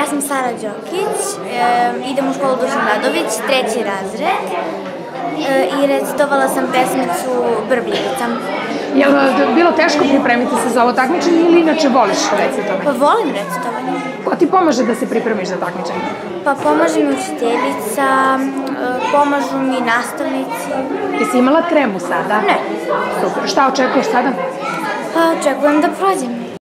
Ja sam Sara Đokić, idem u školu Dušan Radović, treći razred e, i recitovala sam pesmicu Brbljevica. Je li e, bilo teško pripremiti se za ovo takmičenje ili inače voliš recitovanje? Pa volim recitovanje. Ko ti pomaže da se pripremiš za takmičenje? Pa pomaže mi učiteljica, e, pomažu mi nastavnici. Jesi imala tremu sada? Ne. Super. Šta očekuješ sada? Pa očekujem da prođem.